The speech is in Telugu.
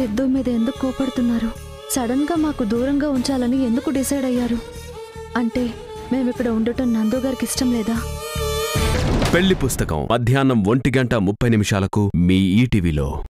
సిద్ధు మీద ఎందుకు కోపడుతున్నారు? సడన్గా మాకు దూరంగా ఉంచాలని ఎందుకు డిసైడ్ అయ్యారు? అంటే మేమిక్కడ ఉండటం నందు గారికి ఇష్టం లేదా? పెళ్ళి పుస్తకం మధ్యాహ్నం ఒంటి గంట ముప్పై నిమిషాలకు మీ ఈటీవీలో.